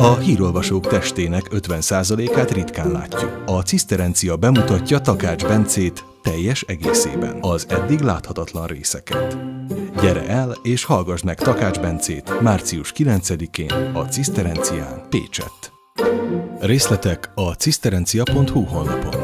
A hírolvasók testének 50%-át ritkán látjuk. A ciszterencia bemutatja Takács Bencét teljes egészében, az eddig láthatatlan részeket. Gyere el és hallgass meg Takács Bencét március 9-én a Ciszterencián Pécsett. Részletek a ciszterencia.hu honlapon.